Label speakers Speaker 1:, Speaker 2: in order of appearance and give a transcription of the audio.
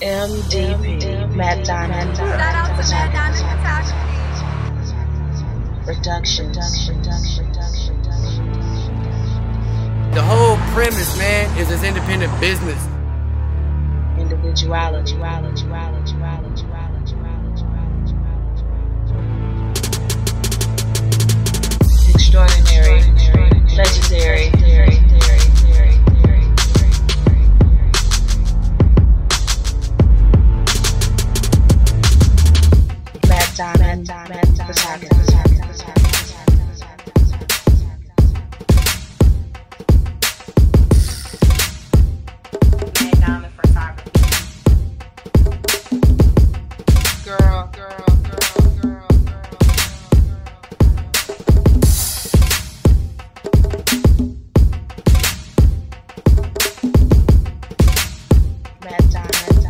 Speaker 1: MDP, Matt Diamond.
Speaker 2: Shout out to Matt Diamond
Speaker 1: Productions.
Speaker 3: The whole premise, man, is this independent business.
Speaker 1: Individuality. Extraordinary. Diamond, Diamond, the saga, the saga, the. Girl, girl. Red Diamond.